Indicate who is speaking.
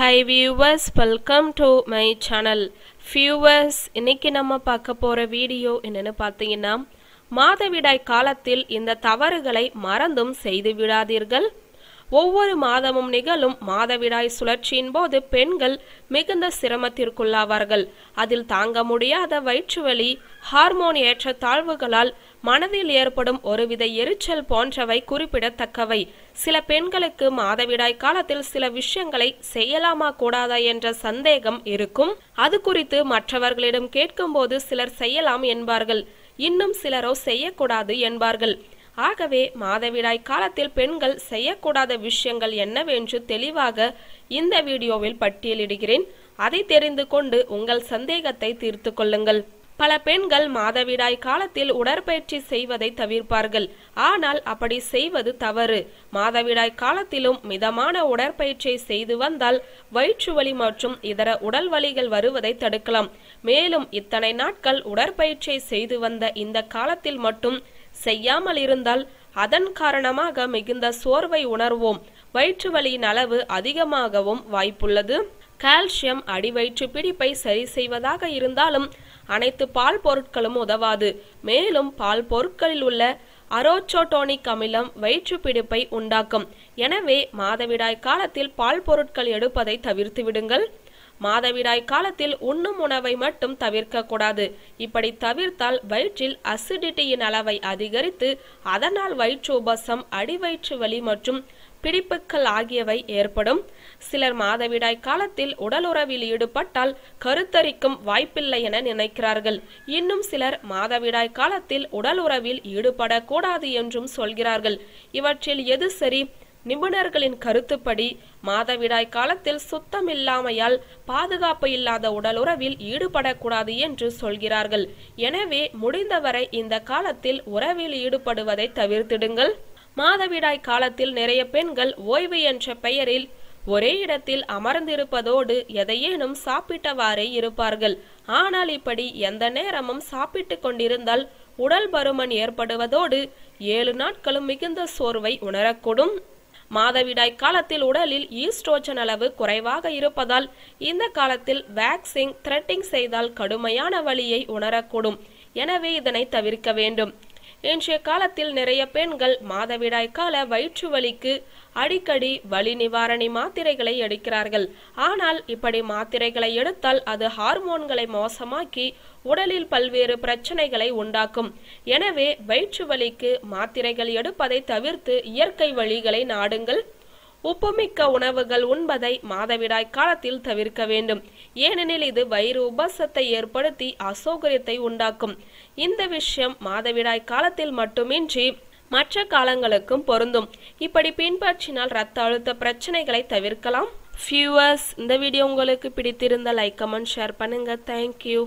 Speaker 1: Hi viewers welcome to my channel viewers இன்னைக்கு நம்ம பார்க்க போகிற வீடியோ என்னென்னு பார்த்தீங்கன்னா மாதவிடாய் காலத்தில் இந்த தவறுகளை மறந்தும் செய்து விடாதீர்கள். ஒவ்வொரு மாதமும் நிகழும் மாதவிடாய் சுழற்சியின் போது பெண்கள் மிகுந்த சிரமத்திற்குள்ளாவார்கள். அதில் தாங்க முடியாத வயிற்றுவலி ஹார்மோன் ஏற்ற தாழ்வுகளால் மனதில் ஏற்படும் ஒருவித எரிச்சல் போன்றவை குறிப்பிடத்தக்கவை. சில பெண்களுக்கு மாதவிடாய் காலத்தில் சில விஷயங்களை செய்யலாமா கூடாதா என்ற சந்தேகம் இருக்கும். அது குறித்து மற்றவர்களிடம் கேட்கும்போது சிலர் செய்யலாம் என்பார்கள். இன்னும் சிலரோ செய்யக்கூடாது என்பார்கள். ஆகவே மாதவிடாய் காலத்தில் பெண்கள் செய்யக்கூடாத விஷயங்கள் என்னவென்று தெளிவாக இந்த வீடியோவில் பட்டியலிடுகிறேன். அதை தெரிந்து கொண்டு உங்கள் சந்தேகத்தை தீர்த்து கொள்ளுங்கள். பல பெண்கள் மாதவிடாய் காலத்தில் உடற்பயிற்சி செய்வதை தவிர்ப்பார்கள். ஆனால் அப்படி செய்வது தவறு. மாதவிடாய் காலத்திலும் மிதமான உடற்பயிற்சியை செய்து வந்தால் வயிற்று வலி மற்றும் இதர உடல் வலிகள் வருவதை தடுக்கலாம். மேலும் இத்தனை நாட்கள் உடற்பயிற்சியை செய்து வந்த இந்த காலத்தில் மட்டும் செய்யாமல் இருந்தால் அதன் காரணமாக மிகுந்த சோர்வை உணர்வோம். வயிற்று வலியின் அளவு அதிகமாகவும் வாய்ப்புள்ளது. கால்சியம் அடிவயிற்று பிடிப்பை சரி செய்வதாக இருந்தாலும் அனைத்து பால் பொருட்களும் உதவாது. மேலும் பால் பொருட்களில் உள்ள அரோச்சோட்டோனிக் அமிலம் வயிற்று பிடிப்பை உண்டாக்கும். எனவே மாதவிடாய் காலத்தில் பால் பொருட்கள் எடுப்பதை தவிர்த்து விடுங்கள். மாதவிடாய் காலத்தில் உண்ணும் உணவை மட்டும் தவிர்க்க கூடாது இப்படி தவிர்த்தால் வயிற்றில் அசிடிட்டியின் அளவை அதிகரித்து அதனால் வயிற்று உபசம் அடிவயிற்று வலி மற்றும் பிடிப்புக்கள் ஆகியவை ஏற்படும். சிலர் மாதவிடாய் காலத்தில் உடலுறவில் ஈடுபட்டால் கருத்தரிக்கும் வாய்ப்பில்லை என நினைக்கிறார்கள். இன்னும் சிலர் மாதவிடாய் காலத்தில் உடலுறவில் ஈடுபடக்கூடாது என்றும் சொல்கிறார்கள். இவற்றில் எது சரி? நிபுணர்களின் கருத்துப்படி மாதவிடாய் காலத்தில் சுத்தமில்லாமையால் பாதுகாப்பு இல்லாத உடலுறவில் ஈடுபடக்கூடாது என்று சொல்கிறார்கள். எனவே முடிந்தவரை இந்த காலத்தில் உறவில் ஈடுபடுவதை தவிர்த்திடுங்கள். மாதவிடாய் காலத்தில் நிறைய பெண்கள் ஓய்வு என்ற பெயரில் ஒரே இடத்தில் அமர்ந்திருப்பதோடு எதையேனும் சாப்பிட்டவாறே இருப்பார்கள். ஆனால் இப்படி எந்த நேரமும் சாப்பிட்டு கொண்டிருந்தால் உடல் பருமன் ஏற்படுவதோடு ஏழு நாட்களும் மிகுந்த சோர்வை உணரக்கூடும். மாதவிடாய் காலத்தில் உடலில் ஈஸ்ட்ரோஜன் அளவு குறைவாக இருப்பதால் இந்த காலத்தில் வேக்சிங் த்ரெட்டிங் செய்தால் கடுமையான வலியை உணரக்கூடும். எனவே இதனை தவிர்க்க வேண்டும். இன்றைய காலத்தில் நிறைய பெண்கள் மாதவிடாய் கால வயிற்று வலிக்கு அடிக்கடி வலி நிவாரணி மாத்திரைகளை எடுக்கிறார்கள். ஆனால் இப்படி மாத்திரைகளை எடுத்தால் அது ஹார்மோன்களை மோசமாக்கி உடலில் பல்வேறு பிரச்சனைகளை உண்டாக்கும். எனவே வயிற்று வலிக்கு மாத்திரைகள் எடுப்பதை தவிர்த்து இயற்கை வழிகளை நாடுங்கள். உப்புமிக்க உணவுகள் உண்பதை மாதவிடாய் காலத்தில் தவிர்க்க வேண்டும். ஏனெனில் இது வயிறு உபசத்தை ஏற்படுத்தி அசௌகரியத்தை உண்டாக்கும். இந்த விஷயம் மாதவிடாய் காலத்தில் மட்டுமின்றி மற்ற காலங்களுக்கும் பொருந்தும். இப்படி பின்பற்றினால் ரத்த அழுத்த பிரச்சனைகளை தவிர்க்கலாம். ஃபியூவர்ஸ் இந்த வீடியோ உங்களுக்கு பிடித்திருந்த லைக் கமெண்ட் ஷேர் பண்ணுங்க. Thank you